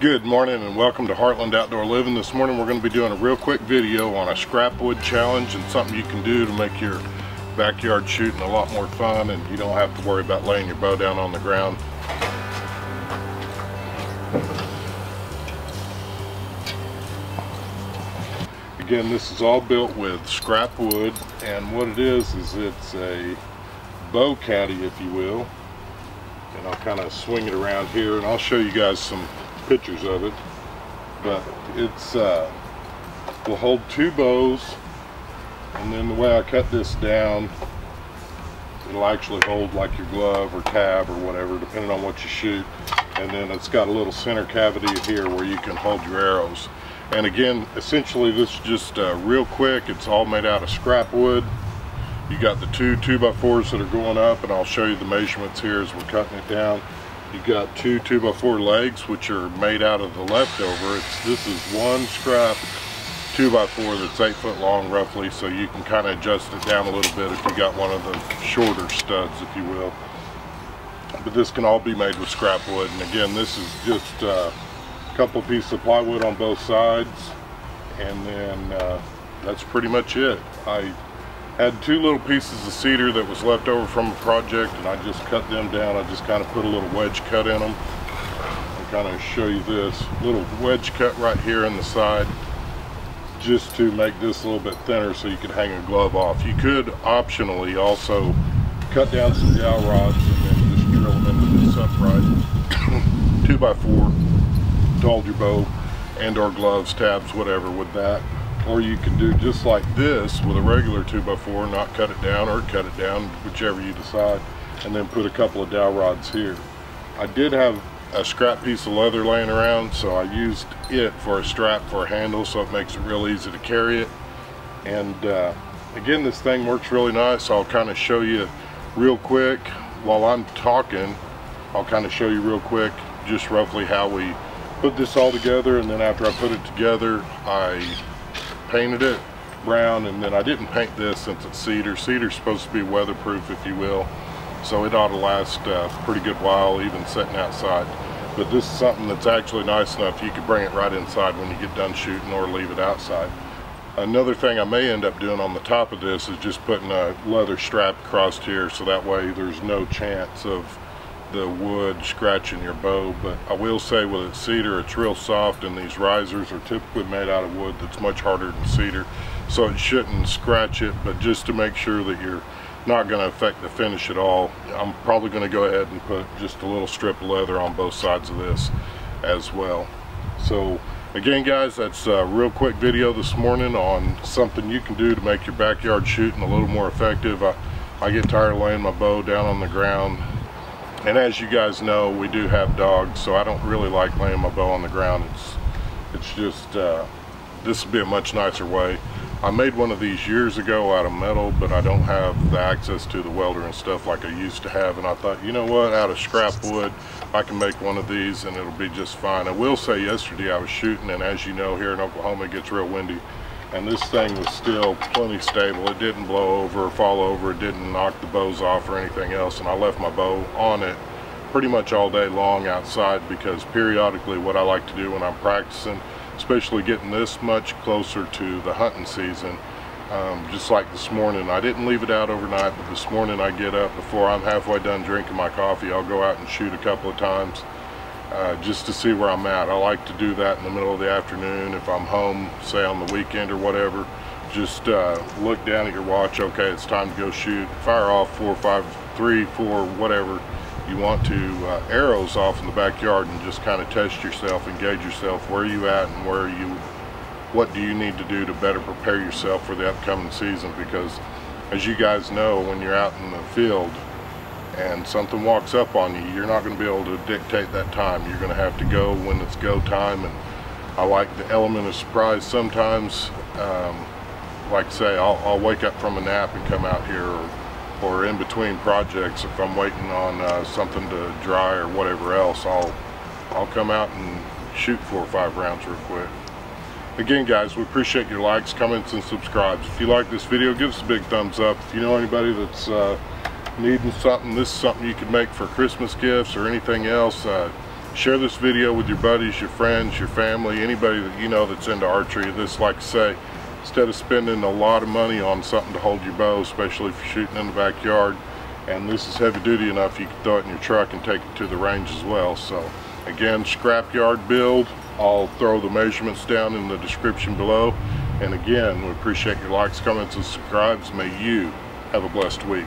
Good morning and welcome to Heartland Outdoor Living. This morning we're going to be doing a real quick video on a scrap wood challenge and something you can do to make your backyard shooting a lot more fun and you don't have to worry about laying your bow down on the ground. Again, this is all built with scrap wood and what it is is it's a bow caddy if you will and I'll kind of swing it around here and I'll show you guys some pictures of it but it's uh, will hold two bows and then the way I cut this down it'll actually hold like your glove or tab or whatever depending on what you shoot. And then it's got a little center cavity here where you can hold your arrows. And again essentially this is just uh, real quick. It's all made out of scrap wood. You got the two 2x4s that are going up and I'll show you the measurements here as we're cutting it down You've got two two by four legs, which are made out of the leftover. It's, this is one scrap two by four that's 8 foot long roughly, so you can kind of adjust it down a little bit if you got one of the shorter studs, if you will. But this can all be made with scrap wood. And again, this is just uh, a couple pieces of plywood on both sides. And then uh, that's pretty much it. I had two little pieces of cedar that was left over from a project and I just cut them down. I just kind of put a little wedge cut in them. I'll kind of show you this little wedge cut right here in the side just to make this a little bit thinner so you could hang a glove off. You could optionally also cut down some dowel rods and then just drill them into this upright two by four hold your bow and or gloves, tabs, whatever with that or you can do just like this with a regular 2x4 not cut it down or cut it down whichever you decide and then put a couple of dowel rods here. I did have a scrap piece of leather laying around so I used it for a strap for a handle so it makes it real easy to carry it. And uh, again this thing works really nice. I'll kind of show you real quick while I'm talking I'll kind of show you real quick just roughly how we put this all together and then after I put it together I painted it brown and then I didn't paint this since it's cedar. Cedar's supposed to be weatherproof if you will so it ought to last a uh, pretty good while even sitting outside. But this is something that's actually nice enough you could bring it right inside when you get done shooting or leave it outside. Another thing I may end up doing on the top of this is just putting a leather strap across here so that way there's no chance of the wood scratching your bow but I will say with cedar it's real soft and these risers are typically made out of wood that's much harder than cedar so it shouldn't scratch it but just to make sure that you're not going to affect the finish at all I'm probably going to go ahead and put just a little strip of leather on both sides of this as well. So again guys that's a real quick video this morning on something you can do to make your backyard shooting a little more effective. I, I get tired of laying my bow down on the ground and as you guys know, we do have dogs, so I don't really like laying my bow on the ground. It's, it's just, uh, this would be a much nicer way. I made one of these years ago out of metal, but I don't have the access to the welder and stuff like I used to have. And I thought, you know what, out of scrap wood, I can make one of these and it'll be just fine. I will say yesterday I was shooting, and as you know, here in Oklahoma, it gets real windy and this thing was still plenty stable. It didn't blow over or fall over. It didn't knock the bows off or anything else. And I left my bow on it pretty much all day long outside because periodically what I like to do when I'm practicing, especially getting this much closer to the hunting season, um, just like this morning, I didn't leave it out overnight, but this morning I get up before I'm halfway done drinking my coffee, I'll go out and shoot a couple of times uh, just to see where I'm at. I like to do that in the middle of the afternoon if I'm home, say on the weekend or whatever. Just uh, look down at your watch, okay, it's time to go shoot. Fire off four, five, three, four, whatever you want to uh, arrows off in the backyard and just kind of test yourself, engage yourself, where are you at and where are you, what do you need to do to better prepare yourself for the upcoming season because as you guys know, when you're out in the field, and something walks up on you, you're not going to be able to dictate that time. You're going to have to go when it's go time. And I like the element of surprise sometimes. Um, like say, I'll, I'll, wake up from a nap and come out here or, or in between projects if I'm waiting on uh, something to dry or whatever else, I'll, I'll come out and shoot four or five rounds real quick. Again guys, we appreciate your likes, comments, and subscribes. If you like this video, give us a big thumbs up. If you know anybody that's uh, needing something, this is something you can make for Christmas gifts or anything else, uh, share this video with your buddies, your friends, your family, anybody that you know that's into archery. This, like I say, instead of spending a lot of money on something to hold your bow, especially if you're shooting in the backyard, and this is heavy duty enough you can throw it in your truck and take it to the range as well. So again, scrapyard build. I'll throw the measurements down in the description below. And again, we appreciate your likes, comments, and subscribes. May you have a blessed week.